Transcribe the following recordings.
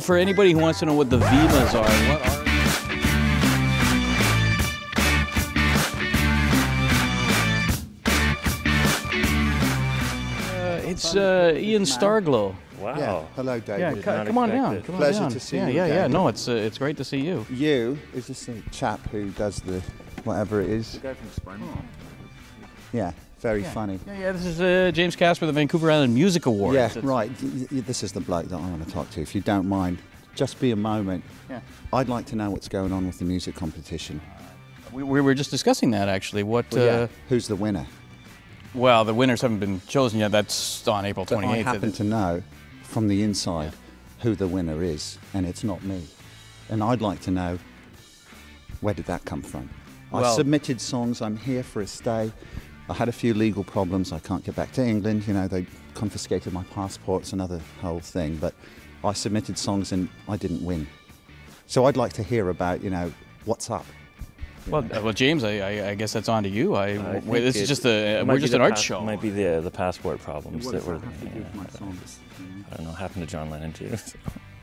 For anybody who wants to know what the Vimas are, what are uh, it's uh, Ian Starglow. Wow. Yeah. Hello, David. Yeah, did not come on expect down. it. Come on Pleasure down. to see yeah, you Yeah, yeah, again. No, it's uh, it's great to see you. You is this the chap who does the whatever it is? guy from SpongeBob. Yeah, very Yeah. funny. Yeah, yeah. This is uh, James Casper, the Vancouver Island Music Awards. Yeah, It's- right. Y- y- This is the bloke that I want to talk to. If you don't mind, just be a moment. Yeah. I'd like to know what's going on with the music competition. We, we were just discussing that actually. What? Well, yeah. uh, Who's the winner? well, the winners haven't been chosen yet. That's on April But 28th. I happen to know from the inside who the winner is, and it's not me. And I'd like to know where did that come from? I submitted songs. I'm here for a stay. I had a few legal problems. I can't get back to England. You know, they confiscated my passport. It's another whole thing. But I submitted songs and I didn't win. So I'd like to hear about, you know, what's up. Well, uh, well, James, I, I, I guess that's on to you. I, I wait, this is just a we're just an art pas- show. Might be the the passport problems What that were. that have to do yeah, songs? I don't know. Happened to John Lennon too. so.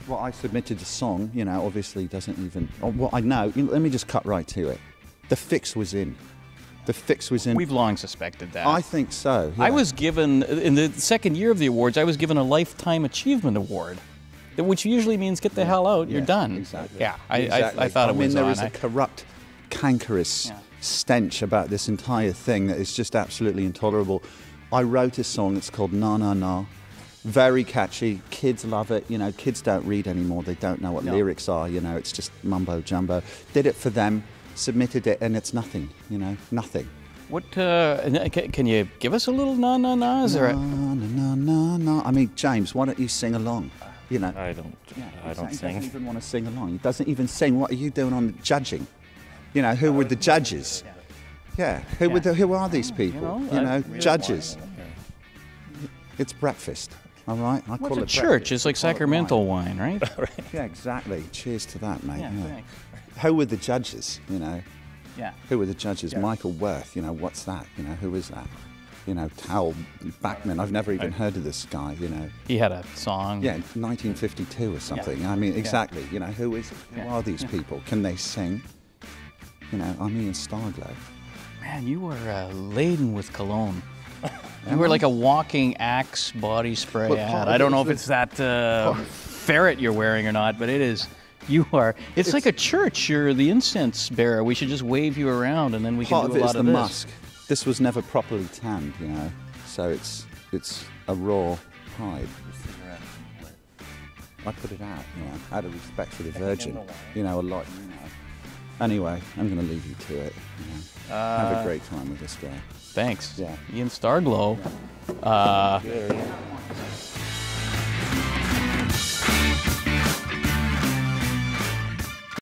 Well, I submitted a song, you know, obviously doesn't even. Oh, well, I know, Let me just cut right to it. The fix was in. The fix was in. We've long suspected that. I think so. I was given in the second year of the awards. I was given a lifetime achievement award, which usually means get the hell out. You're Yeah, done. Exactly. Yeah, I, Exactly. I, I thought it I mean, was there on. is a I- corrupt, cankerous Yeah. stench about this entire thing that is just absolutely intolerable. I wrote a song. It's called Na Na Na. Very catchy. Kids love it. You know, kids don't read anymore. They don't know what No. lyrics are. You know, it's just mumbo jumbo. Did it for them. Submitted it, and it's nothing. You know, nothing. what? Uh, can you give us a little na na na? Is there? Na A, na na na na. I mean, James, why don't you sing along? You know. I don't. I don't sing. he doesn't even want to sing along. He doesn't even sing. What are you doing on the judging? You know, who were the judges? Yeah, who were the, who are these people? know, You know, judges. It's breakfast. All right, I what's call a it church? breakfast. It's like sacramental wine, right? wine. Yeah, exactly. Cheers to that, mate. Yeah, yeah. thanks. Who were the judges? You know, yeah. who were the judges? Michael Worth. You know, what's that? You know, who is that? You know, Tal Bachman. I've never even heard of this guy. You know. He had a song. Yeah, 1952 or something. I mean, exactly. You know, who is? Who Yeah. are these people? Can they sing? You know, I'm Ian Starglow. Man, you were uh, laden with cologne. You were like a walking Axe body spray ad. I don't know if it's that uh, ferret you're wearing or not, but it is. You are. It's, like a church. You're the incense bearer. We should just wave you around, and then we can do a lot the of this. musk. This was never properly tanned, you know, so it's it's a raw hide. I put it out, you know, out of respect for the Virgin. You know, a lot. You know. Anyway, I'm going to leave you to it. You know. Have a great time with this guy. Thanks. Yeah. Ian Starglow. Uh, Good, yeah.